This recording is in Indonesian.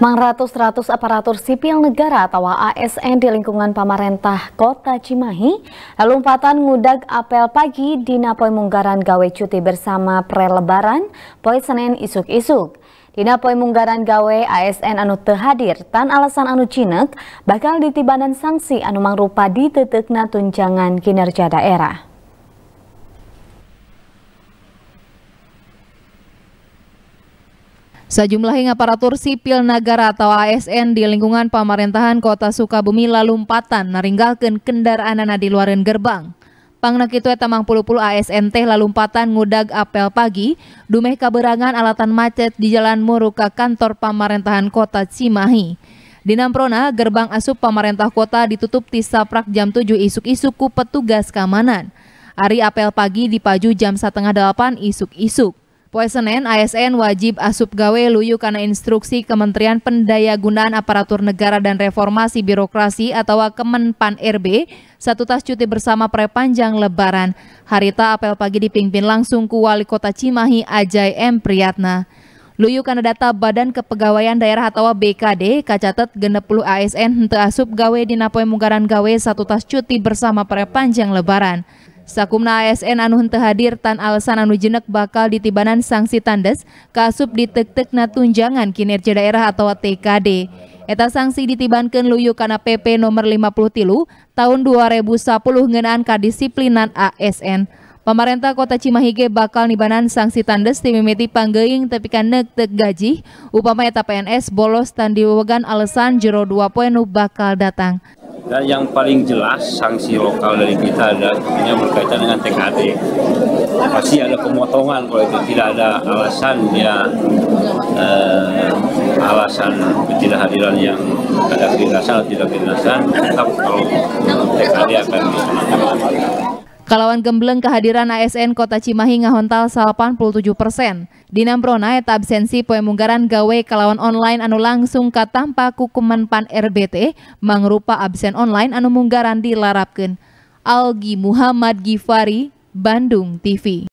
Mang ratus-ratus aparatur sipil negara atau ASN di lingkungan pamarentah kota Cimahi lalu empatan ngudag apel pagi di Napoy Munggaran gawe cuti bersama prelebaran poin Senin isuk-isuk. Di Napoy Munggaran gawe ASN anu terhadir tan alasan anu cinek bakal ditibanan sanksi anu mangrupa ditetekna tunjangan kinerja daerah. Sejumlah aparatur sipil negara atau ASN di lingkungan pemerintahan kota Sukabumi lalu empatan naringgalkan kendaraan di luaran gerbang. Pangnak itu tamang puluh-puluh ASN teh lalu empatan ngudag apel pagi, dumeh kaberangan alatan macet di jalan Muru ke kantor pemerintahan kota Cimahi. Di Namprona, gerbang asup pemerintah kota ditutup tisaprak jam 7 isuk-isuk ku petugas keamanan. Hari apel pagi dipaju jam setengah delapan isuk-isuk. Poe Senin, ASN wajib asup gawe luyu karena instruksi Kementerian Pendayagunaan Aparatur Negara dan Reformasi Birokrasi atau Kemenpan RB satu tas cuti bersama prepanjang lebaran. Harita apel pagi dipimpin langsung ku Wali Kota Cimahi Ajay M. Priyatna. Luyu karena data Badan Kepegawaian Daerah atau BKD kacatet genep puluh ASN henteu asup gawe di napoe mugaran gawe satu tas cuti bersama prepanjang lebaran. Sakumna ASN anu henteu hadir tan alasan anu jenek bakal ditibanan sanksi tandes kasup ditek-tekna tunjangan kinerja daerah atau TKD. Eta sanksi ditibankan luyu karena PP nomor 50 tilu tahun 2010 ngenaan kadisiplinan ASN. Pemerintah Kota Cimahi bakal nibanan sanksi tandes timimiti panggeing tapi kan tek gaji upama eta PNS bolos tan diwegan alasan jero 2 poin bakal datang. Dan yang paling jelas sanksi lokal dari kita adalah yang berkaitan dengan TKD. Pasti ada pemotongan kalau itu tidak ada alasan ya eh, alasan ketidakhadiran yang ada kedinasan atau tidak kedinasan, tetap kalau TKD akan dilaksanakan. Kalawan gembleng kehadiran ASN Kota Cimahi ngahontal 87 persen. Di Namprona eta absensi poe munggaran gawe kalawan online anu langsung katampa kukuman pan RBT mangrupa absen online anu munggaran dilarapkan. Algi Muhammad Gifari, Bandung TV.